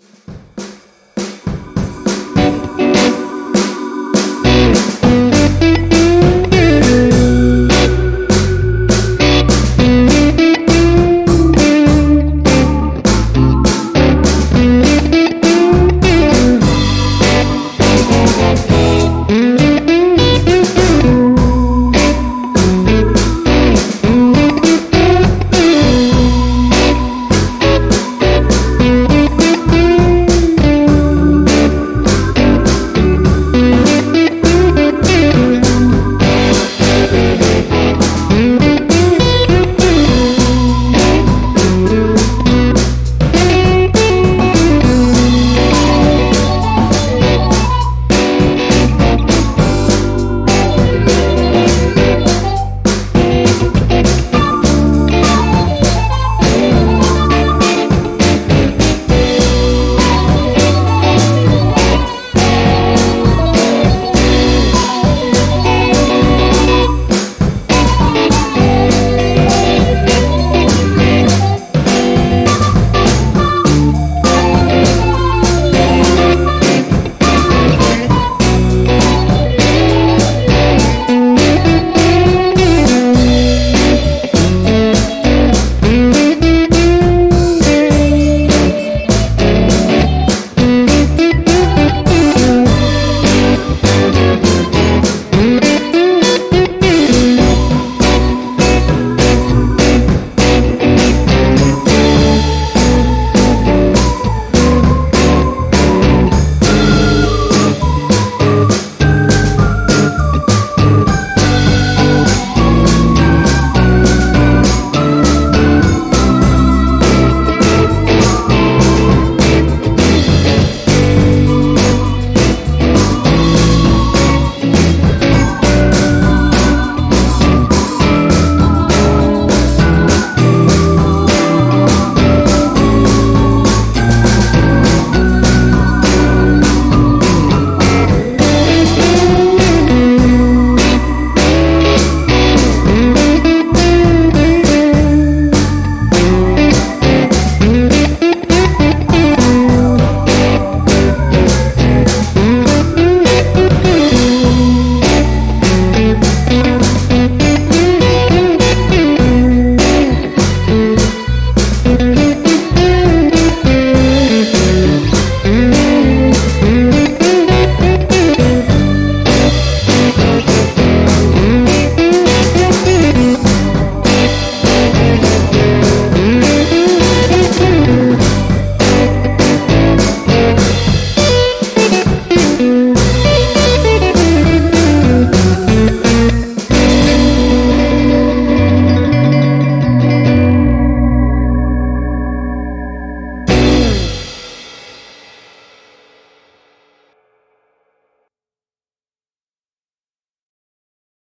you